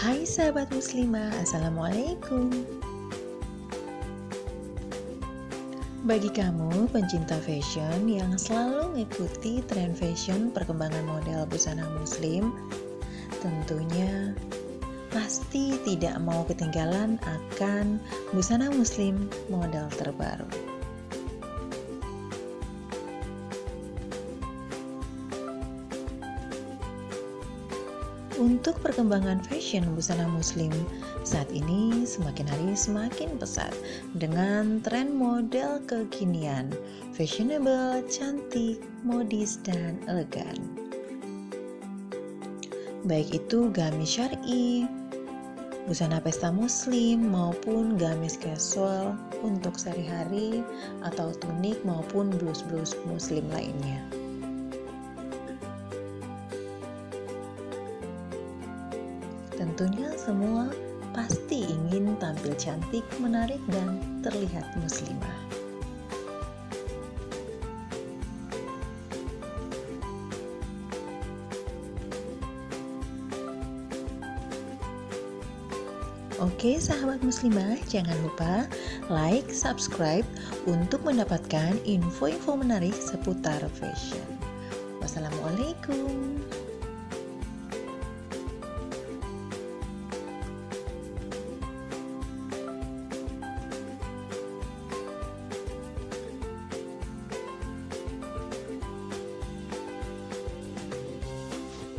Hai sahabat muslimah, Assalamualaikum. Bagi kamu pencinta fashion yang selalu mengikuti tren fashion perkembangan model busana muslim Tentunya pasti tidak mau ketinggalan akan busana muslim model terbaru Untuk perkembangan fashion busana muslim saat ini semakin hari semakin pesat dengan tren model kekinian, fashionable, cantik, modis, dan elegan. Baik itu gamis syari, busana pesta muslim maupun gamis casual untuk sehari-hari atau tunik maupun blus-blus muslim lainnya. Tentunya semua pasti ingin tampil cantik, menarik, dan terlihat muslimah. Oke sahabat muslimah, jangan lupa like, subscribe untuk mendapatkan info-info menarik seputar fashion. Wassalamualaikum.